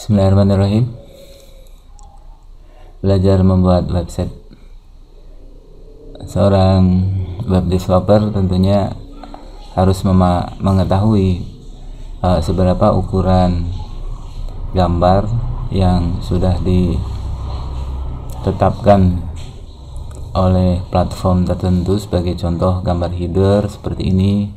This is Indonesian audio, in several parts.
Bismillahirrahmanirrahim. Belajar membuat website. Seorang web developer tentunya harus mengetahui uh, seberapa ukuran gambar yang sudah ditetapkan oleh platform tertentu sebagai contoh gambar header seperti ini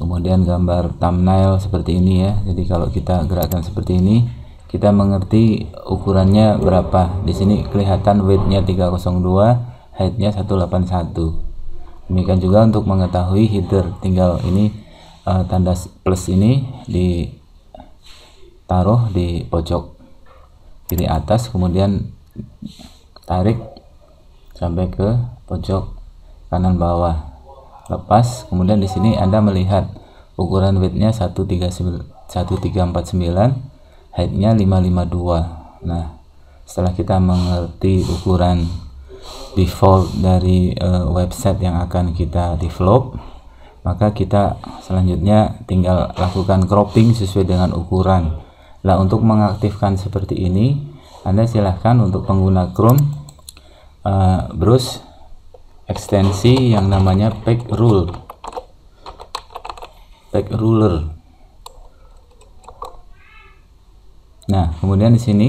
kemudian gambar thumbnail seperti ini ya. Jadi kalau kita gerakan seperti ini kita mengerti ukurannya berapa. Di sini kelihatan widthnya 302 heightnya 181 demikian juga untuk mengetahui header tinggal ini uh, tanda plus ini ditaruh di pojok kiri atas kemudian tarik sampai ke pojok kanan bawah lepas kemudian di sini Anda melihat ukuran widthnya 1349 heightnya 552 nah setelah kita mengerti ukuran default dari uh, website yang akan kita develop maka kita selanjutnya tinggal lakukan cropping sesuai dengan ukuran. Lah untuk mengaktifkan seperti ini Anda silahkan untuk pengguna Chrome uh, browse ekstensi yang namanya pack rule. Pack ruler. Nah kemudian di sini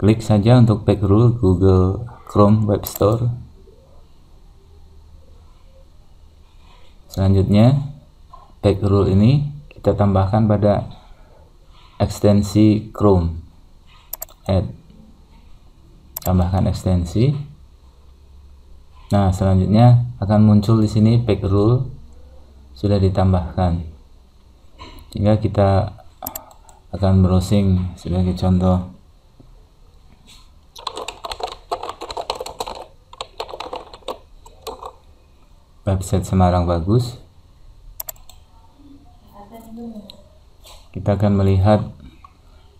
klik saja untuk pack rule Google Chrome Web Store. Selanjutnya pack rule ini kita tambahkan pada ekstensi Chrome. Add. Tambahkan ekstensi Nah, selanjutnya akan muncul di sini pack rule sudah ditambahkan. Sehingga kita akan browsing sebagai contoh website Semarang bagus. Kita akan melihat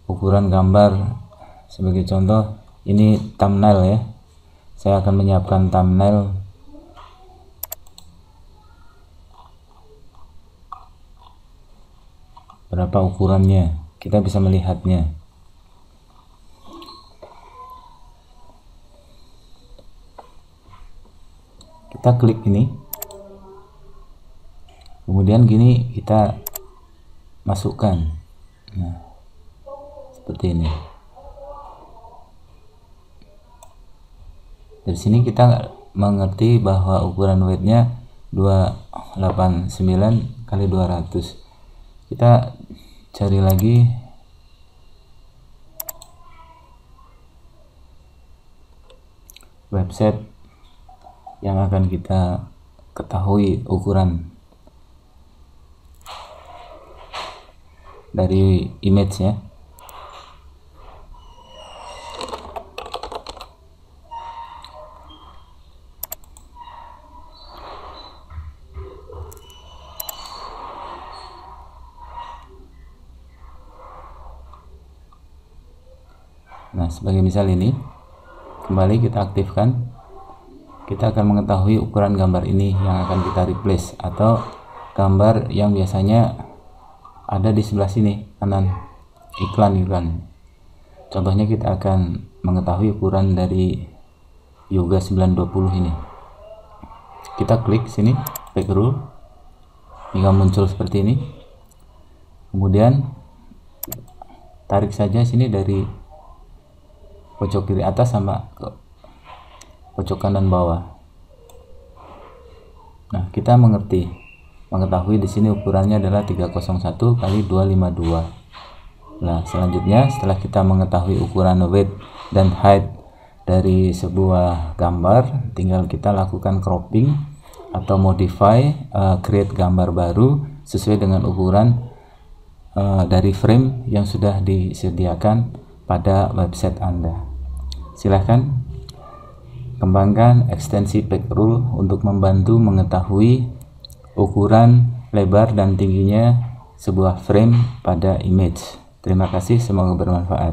ukuran gambar sebagai contoh ini thumbnail ya saya akan menyiapkan thumbnail. Berapa ukurannya? Kita bisa melihatnya. Kita klik ini. Kemudian gini kita masukkan. Nah seperti ini dari sini kita mengerti bahwa ukuran weightnya 289 kali 200 kita cari lagi. Website yang akan kita ketahui ukuran dari image ya nah sebagai misal ini kembali kita aktifkan. Kita akan mengetahui ukuran gambar ini yang akan kita replace atau gambar yang biasanya ada di sebelah sini kanan. Iklan-iklan contohnya kita akan mengetahui ukuran dari yoga 920 ini. Kita klik sini back rule. Hingga muncul seperti ini. Kemudian tarik saja sini dari pojok kiri atas sama ke pojok kanan bawah. Nah kita mengerti mengetahui di sini ukurannya adalah 301 kali 252 nah selanjutnya setelah kita mengetahui ukuran width dan height dari sebuah gambar tinggal kita lakukan cropping atau modify uh, create gambar baru sesuai dengan ukuran uh, dari frame yang sudah disediakan pada website Anda. Silahkan kembangkan ekstensi pack rule untuk membantu mengetahui ukuran lebar dan tingginya sebuah frame pada image. Terima kasih, semoga bermanfaat.